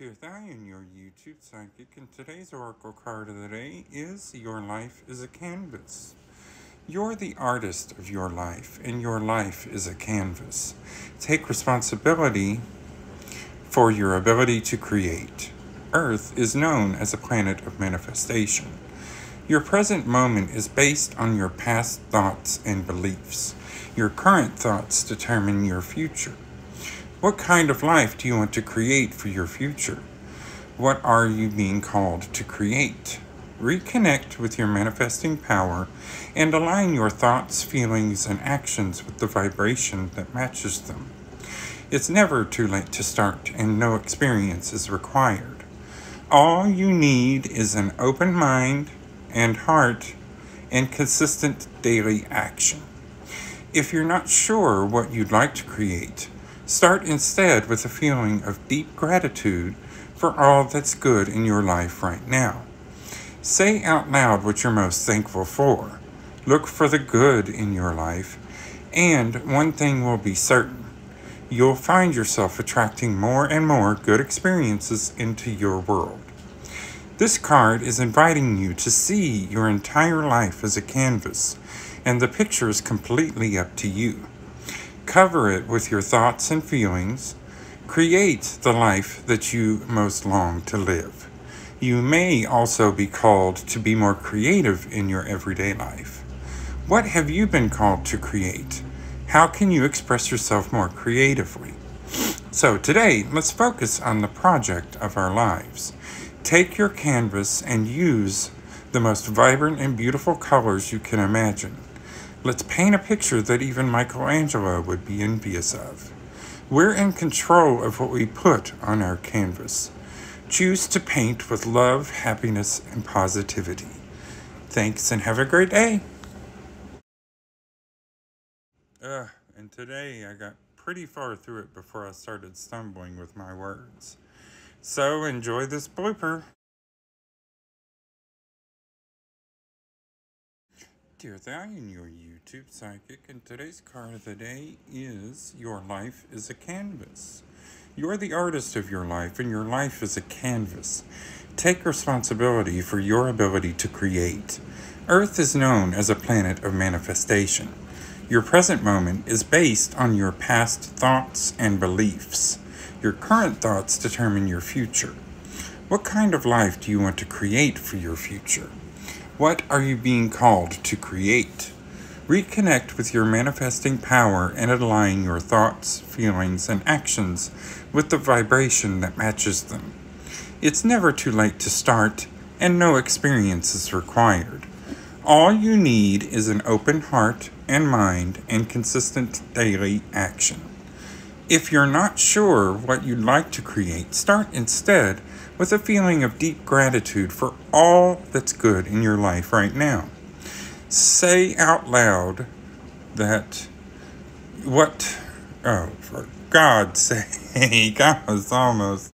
Tirthalion, your YouTube psychic, and today's oracle card of the day is Your Life is a Canvas. You're the artist of your life, and your life is a canvas. Take responsibility for your ability to create. Earth is known as a planet of manifestation. Your present moment is based on your past thoughts and beliefs. Your current thoughts determine your future. What kind of life do you want to create for your future? What are you being called to create? Reconnect with your manifesting power and align your thoughts, feelings, and actions with the vibration that matches them. It's never too late to start, and no experience is required. All you need is an open mind and heart and consistent daily action. If you're not sure what you'd like to create, Start instead with a feeling of deep gratitude for all that's good in your life right now. Say out loud what you're most thankful for. Look for the good in your life, and one thing will be certain you'll find yourself attracting more and more good experiences into your world. This card is inviting you to see your entire life as a canvas, and the picture is completely up to you. Cover it with your thoughts and feelings. Create the life that you most long to live. You may also be called to be more creative in your everyday life. What have you been called to create? How can you express yourself more creatively? So, today, let's focus on the project of our lives. Take your canvas and use the most vibrant and beautiful colors you can imagine. Let's paint a picture that even Michelangelo would be envious of. We're in control of what we put on our canvas. Choose to paint with love, happiness, and positivity. Thanks and have a great day. Uh, and today I got pretty far through it before I started stumbling with my words. So enjoy this blooper. Tirthalion, your YouTube psychic, and today's card of the day is Your Life is a Canvas. You're the artist of your life, and your life is a canvas. Take responsibility for your ability to create. Earth is known as a planet of manifestation. Your present moment is based on your past thoughts and beliefs. Your current thoughts determine your future. What kind of life do you want to create for your future? What are you being called to create? Reconnect with your manifesting power and align your thoughts, feelings, and actions with the vibration that matches them. It's never too late to start, and no experience is required. All you need is an open heart and mind and consistent daily action. If you're not sure what you'd like to create, start instead with a feeling of deep gratitude for all that's good in your life right now. Say out loud that what, oh, for God's sake, I was almost.